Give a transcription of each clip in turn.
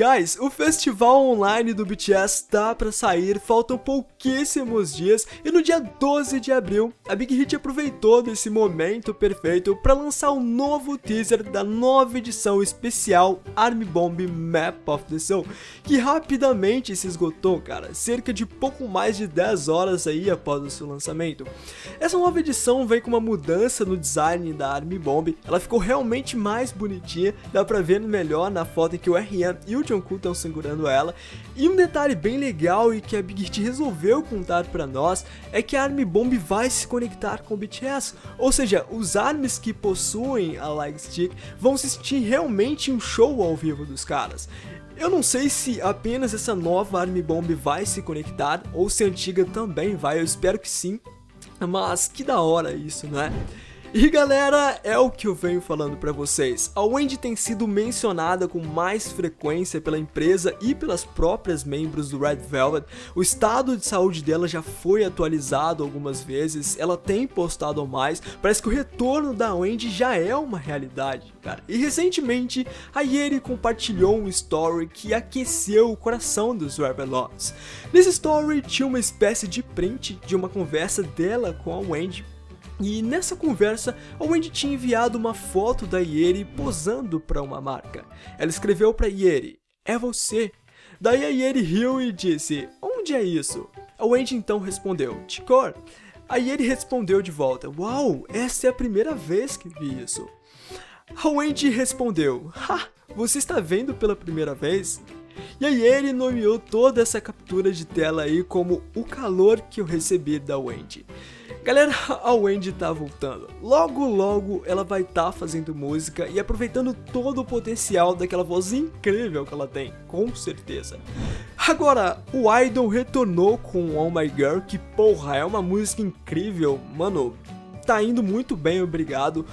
Guys, o festival online do BTS tá pra sair, faltam pouquíssimos dias e no dia 12 de abril, a Big Hit aproveitou desse momento perfeito para lançar um novo teaser da nova edição especial Army Bomb Map of the Soul, que rapidamente se esgotou, cara, cerca de pouco mais de 10 horas aí após o seu lançamento. Essa nova edição vem com uma mudança no design da Army Bomb, ela ficou realmente mais bonitinha, dá pra ver melhor na foto em que o RM e o Jungkook estão segurando ela. E um detalhe bem legal e que a Big Hit resolveu contar para nós é que a Army Bomb vai se conectar com o BTS, ou seja, os ARMYs que possuem a Light Stick vão assistir realmente um show ao vivo dos caras. Eu não sei se apenas essa nova Army Bomb vai se conectar ou se a antiga também vai, eu espero que sim, mas que da hora isso, não é? E galera, é o que eu venho falando para vocês. A Wendy tem sido mencionada com mais frequência pela empresa e pelas próprias membros do Red Velvet. O estado de saúde dela já foi atualizado algumas vezes, ela tem postado mais. Parece que o retorno da Wendy já é uma realidade, cara. E recentemente, a Yeri compartilhou um story que aqueceu o coração dos Revelots. Nesse story tinha uma espécie de print de uma conversa dela com a Wendy e nessa conversa, a Wendy tinha enviado uma foto da Yeri posando para uma marca. Ela escreveu para Yeri: "É você". Daí a Yeri riu e disse: "Onde é isso?". A Wendy então respondeu: "Ticor". A Yeri respondeu de volta: "Uau, essa é a primeira vez que vi isso". A Wendy respondeu: "Ha, você está vendo pela primeira vez?". E aí ele nomeou toda essa captura de tela aí como o calor que eu recebi da Wendy. Galera, a Wendy tá voltando. Logo, logo ela vai estar tá fazendo música e aproveitando todo o potencial daquela voz incrível que ela tem, com certeza. Agora, o Idol retornou com Oh My Girl, que porra, é uma música incrível, mano. Tá indo muito bem, obrigado.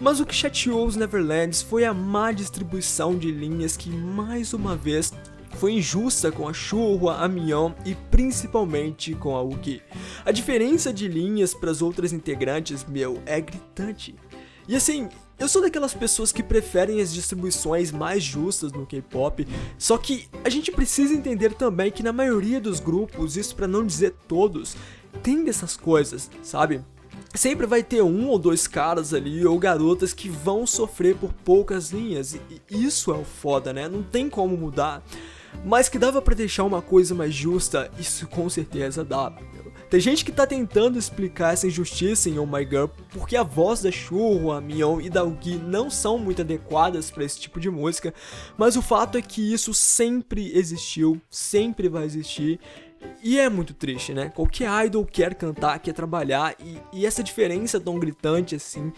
Mas o que chateou os Neverlands foi a má distribuição de linhas que mais uma vez foi injusta com a Shurwa, a Mion e principalmente com a Uki. A diferença de linhas para as outras integrantes, meu, é gritante. E assim, eu sou daquelas pessoas que preferem as distribuições mais justas no K-pop, só que a gente precisa entender também que na maioria dos grupos, isso para não dizer todos, tem dessas coisas, sabe? Sempre vai ter um ou dois caras ali ou garotas que vão sofrer por poucas linhas. E isso é o foda, né? Não tem como mudar. Mas que dava para deixar uma coisa mais justa, isso com certeza dava. Tem gente que tá tentando explicar essa injustiça em Oh My Girl porque a voz da Shuro, a Mion e da Ugi não são muito adequadas para esse tipo de música, mas o fato é que isso sempre existiu, sempre vai existir e é muito triste, né? Qualquer idol quer cantar, quer trabalhar, e, e essa diferença tão gritante assim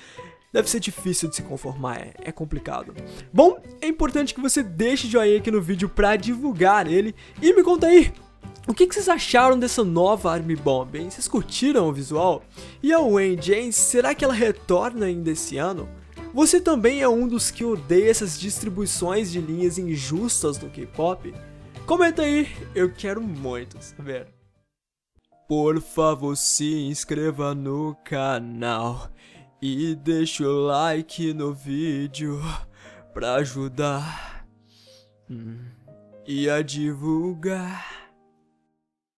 deve ser difícil de se conformar, é, é, complicado. Bom, é importante que você deixe joinha aqui no vídeo pra divulgar ele e me conta aí. O que, que vocês acharam dessa nova Army Bomb, hein? Vocês curtiram o visual? E a Wendy, hein? Será que ela retorna ainda esse ano? Você também é um dos que odeia essas distribuições de linhas injustas do K-pop? Comenta aí, eu quero muito saber. Por favor, se inscreva no canal e deixe o like no vídeo pra ajudar hum, e a divulgar.